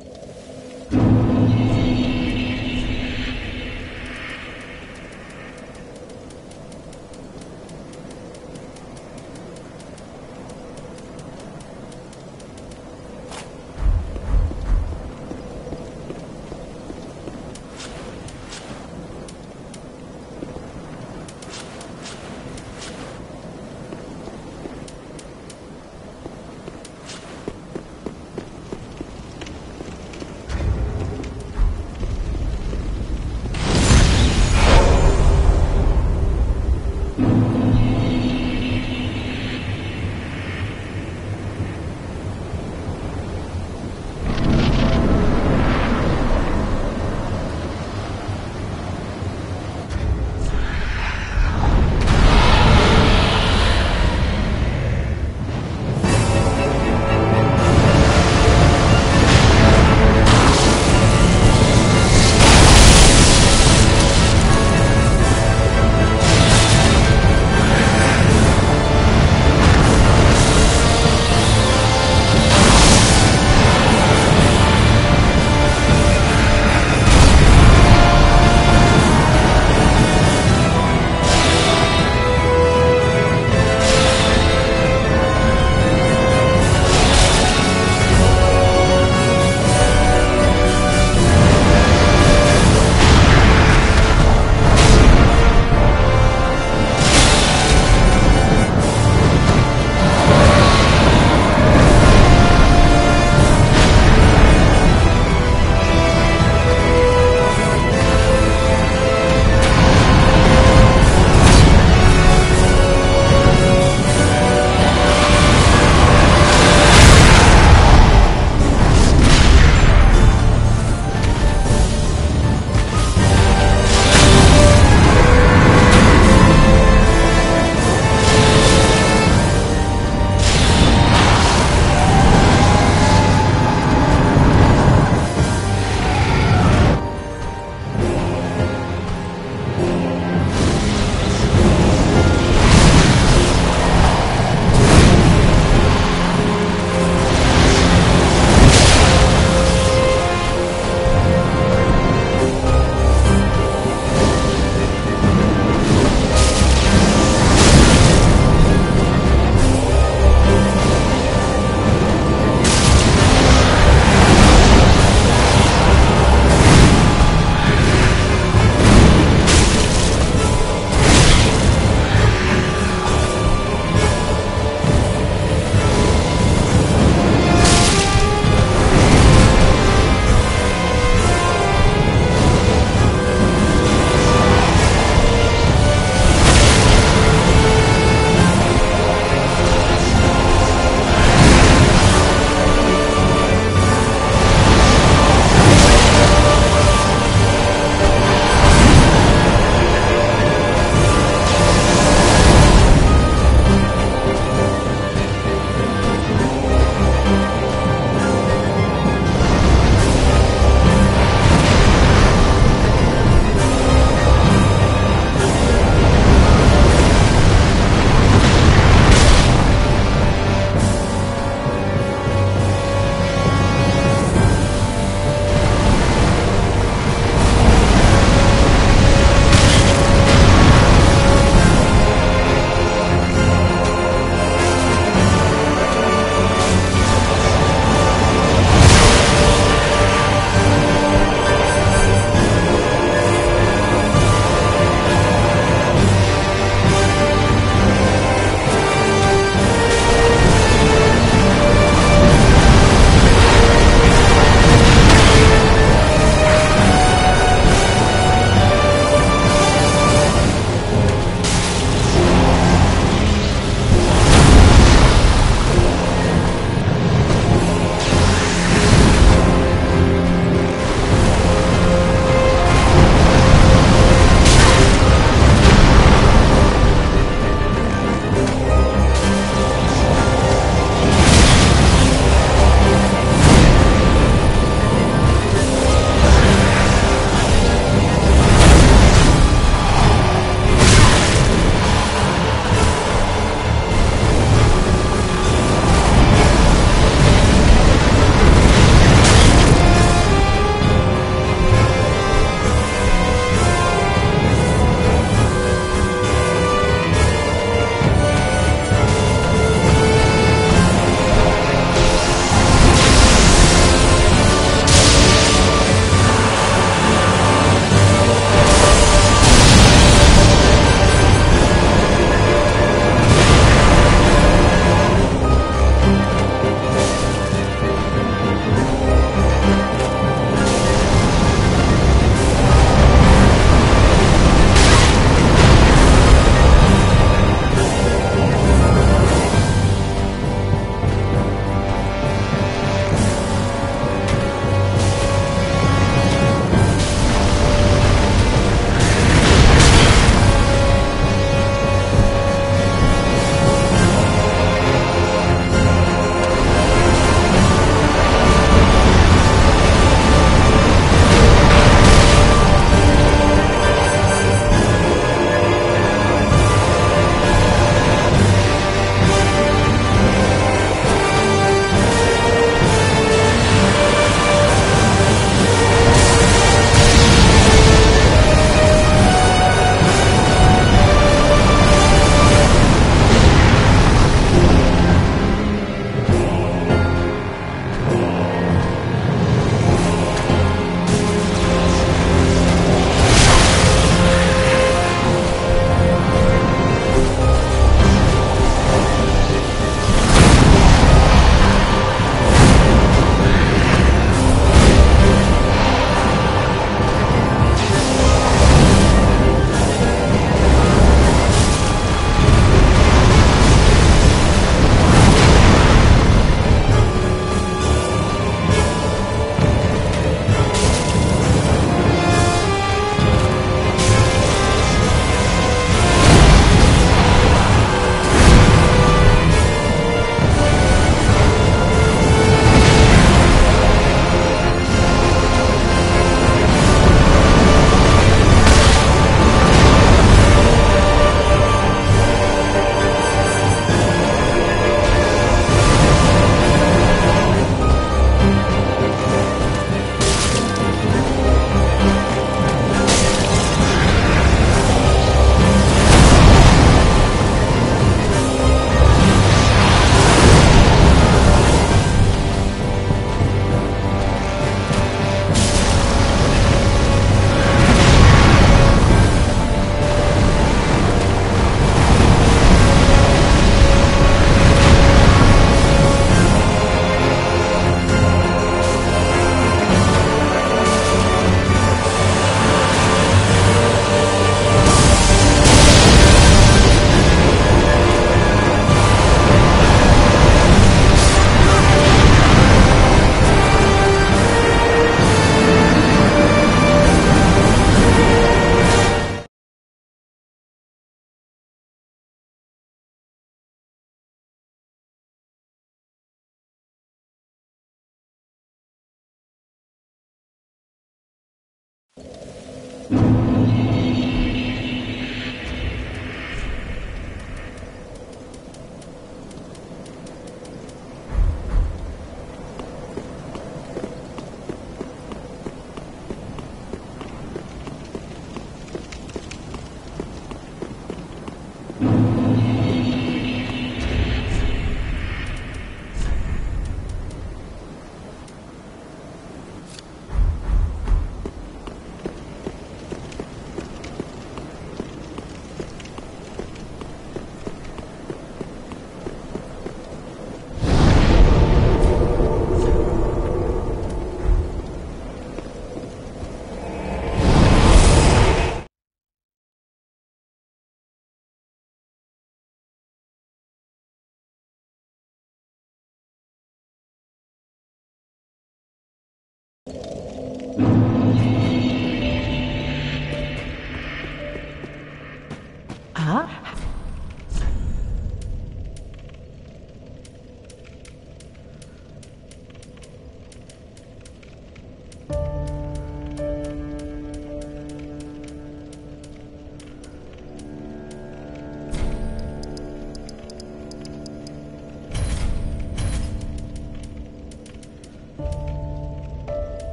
you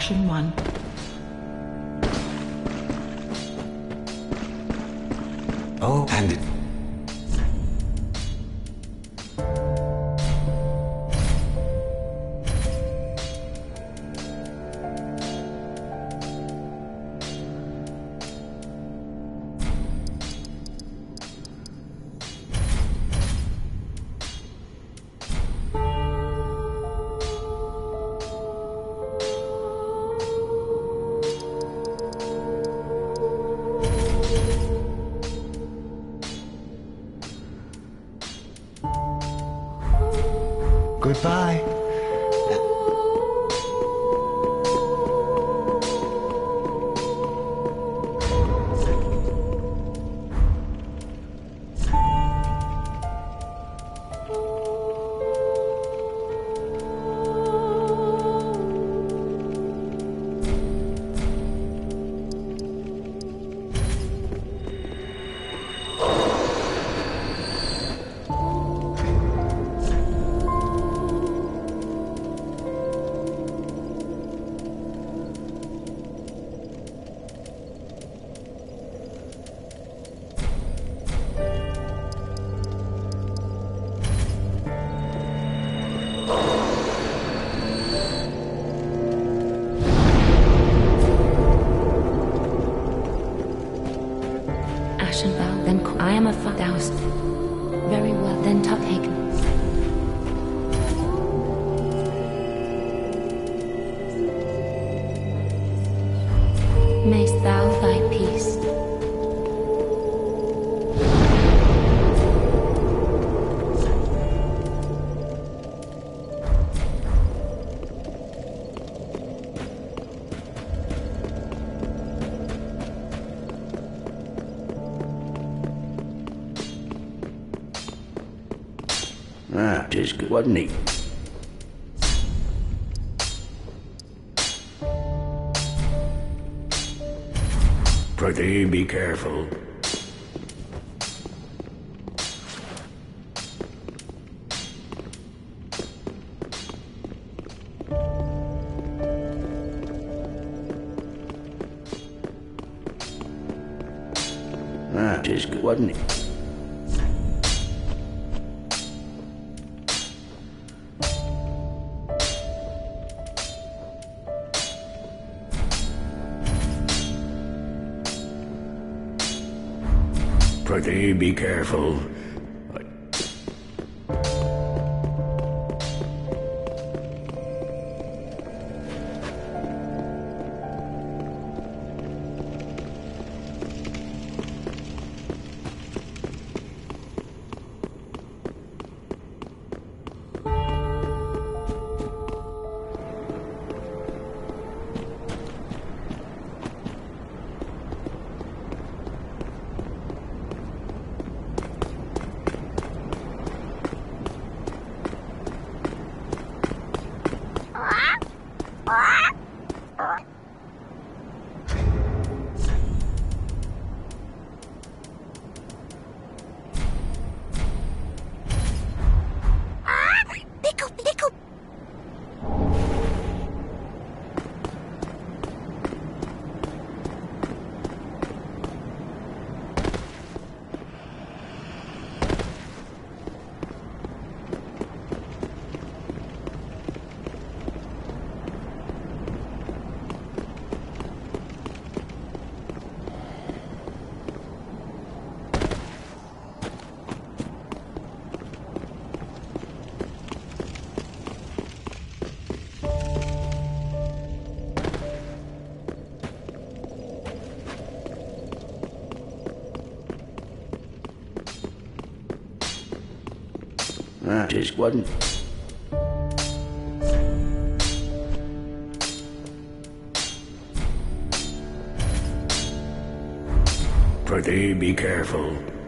Passion 1. Oh. And it lost. பண்ணி Pretty be careful. Pretty be careful. British one. Be careful.